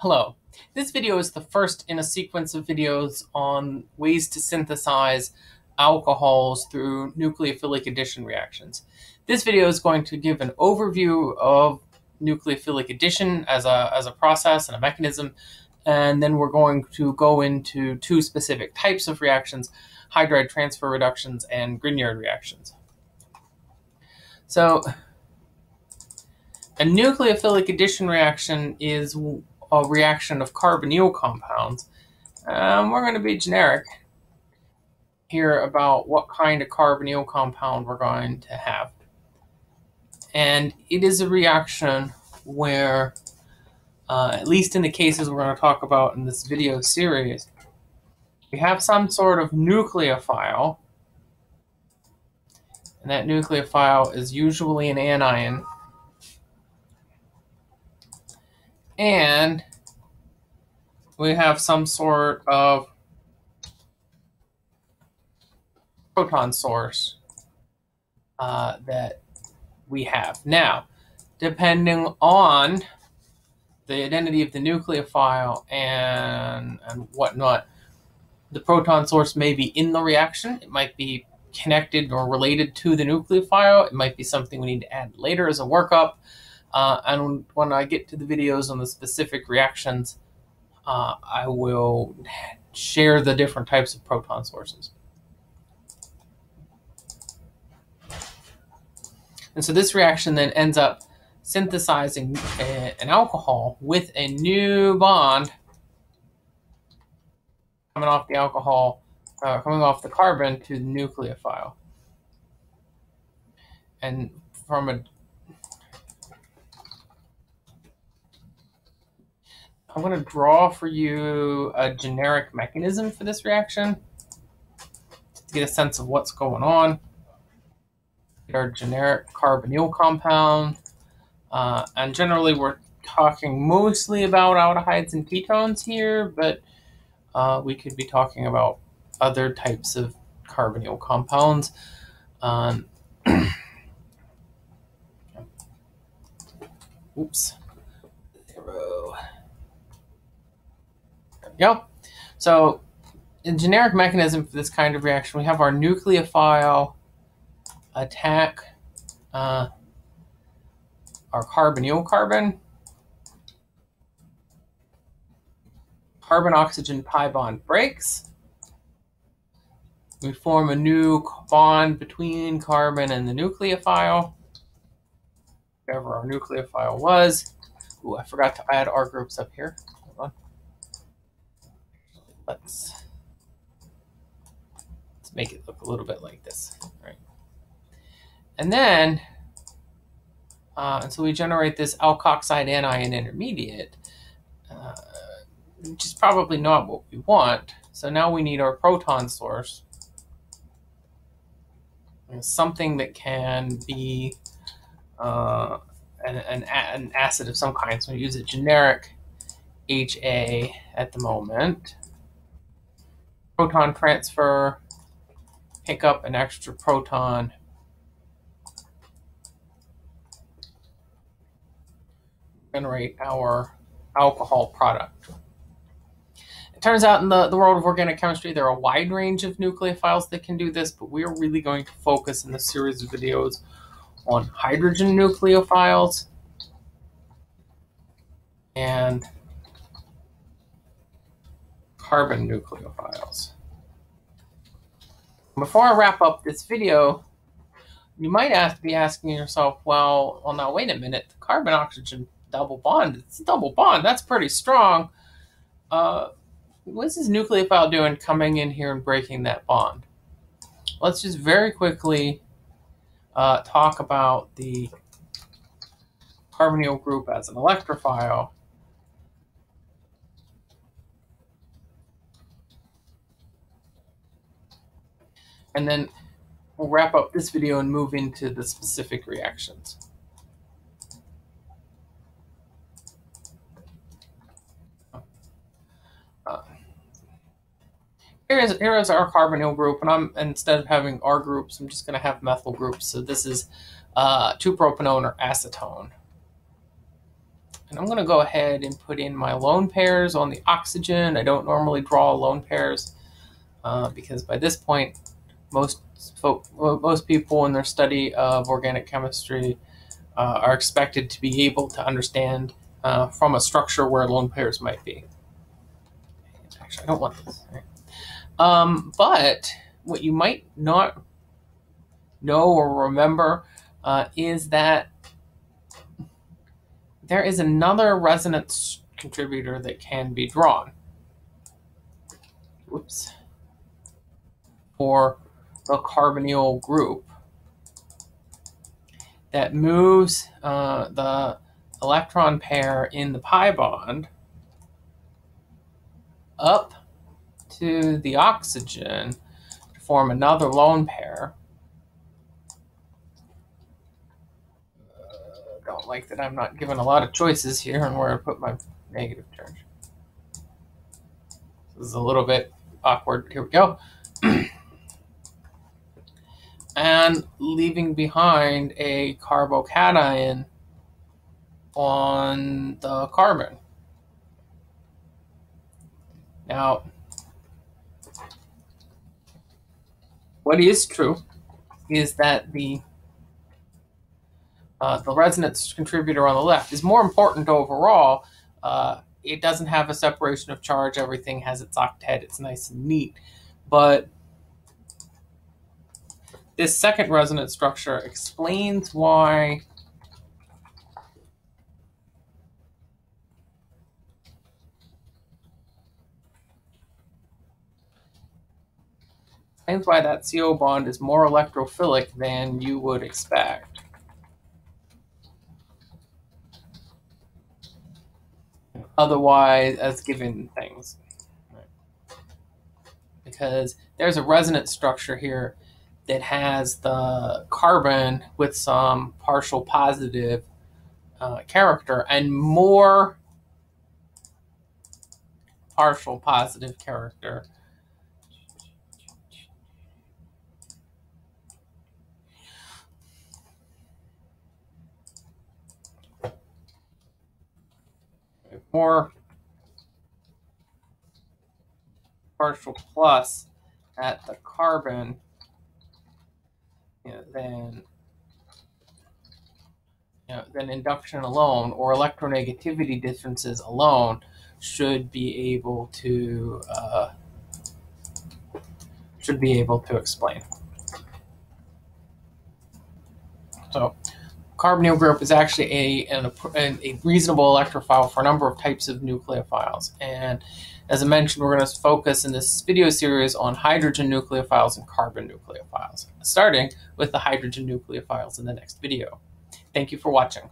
Hello. This video is the first in a sequence of videos on ways to synthesize alcohols through nucleophilic addition reactions. This video is going to give an overview of nucleophilic addition as a, as a process and a mechanism, and then we're going to go into two specific types of reactions, hydride transfer reductions and Grignard reactions. So a nucleophilic addition reaction is a reaction of carbonyl compounds. Um, we're going to be generic here about what kind of carbonyl compound we're going to have. And it is a reaction where, uh, at least in the cases we're going to talk about in this video series, we have some sort of nucleophile. And that nucleophile is usually an anion and we have some sort of proton source uh, that we have. Now, depending on the identity of the nucleophile and, and whatnot, the proton source may be in the reaction. It might be connected or related to the nucleophile. It might be something we need to add later as a workup. Uh, and when I get to the videos on the specific reactions, uh, I will share the different types of proton sources. And so this reaction then ends up synthesizing a, an alcohol with a new bond coming off the alcohol, uh, coming off the carbon to the nucleophile. And from a I'm going to draw for you a generic mechanism for this reaction to get a sense of what's going on. Get our generic carbonyl compound. Uh, and generally, we're talking mostly about aldehydes and ketones here, but uh, we could be talking about other types of carbonyl compounds. Um, oops. Yep. So, in generic mechanism for this kind of reaction, we have our nucleophile attack uh, our carbonyl carbon. Carbon oxygen pi bond breaks. We form a new bond between carbon and the nucleophile, whatever our nucleophile was. Ooh, I forgot to add R groups up here let's let's make it look a little bit like this, right? And then, uh, and so we generate this alkoxide anion intermediate, uh, which is probably not what we want. So now we need our proton source, something that can be uh, an, an, an acid of some kind. So we use a generic HA at the moment proton transfer, pick up an extra proton. Generate our alcohol product. It turns out in the, the world of organic chemistry, there are a wide range of nucleophiles that can do this, but we are really going to focus in this series of videos on hydrogen nucleophiles and carbon nucleophiles. Before I wrap up this video, you might ask, be asking yourself, well, well, now wait a minute, the carbon oxygen double bond, it's a double bond, that's pretty strong. Uh, what's this nucleophile doing coming in here and breaking that bond? Let's just very quickly uh, talk about the carbonyl group as an electrophile and then we'll wrap up this video and move into the specific reactions. Uh, here is here is our carbonyl group, and I'm instead of having R groups, I'm just going to have methyl groups. So this is uh, 2-propanone or acetone. And I'm going to go ahead and put in my lone pairs on the oxygen. I don't normally draw lone pairs uh, because by this point, most most people in their study of organic chemistry uh, are expected to be able to understand uh, from a structure where lone pairs might be. Actually, I don't want this. Um, but what you might not know or remember uh, is that there is another resonance contributor that can be drawn. Whoops. For the carbonyl group that moves uh, the electron pair in the pi bond up to the oxygen to form another lone pair. Uh, don't like that I'm not given a lot of choices here on where to put my negative charge. This is a little bit awkward. Here we go. And leaving behind a carbocation on the carbon. Now, what is true is that the uh, the resonance contributor on the left is more important overall. Uh, it doesn't have a separation of charge. Everything has its octet. It's nice and neat. But this second resonance structure explains why explains why that CO bond is more electrophilic than you would expect. Otherwise, as given things. Because there's a resonance structure here that has the carbon with some partial positive uh, character and more partial positive character. More partial plus at the carbon than you know, than induction alone or electronegativity differences alone should be able to uh, should be able to explain. So carbonyl group is actually a, an, a reasonable electrophile for a number of types of nucleophiles. And as I mentioned, we're going to focus in this video series on hydrogen nucleophiles and carbon nucleophiles, starting with the hydrogen nucleophiles in the next video. Thank you for watching.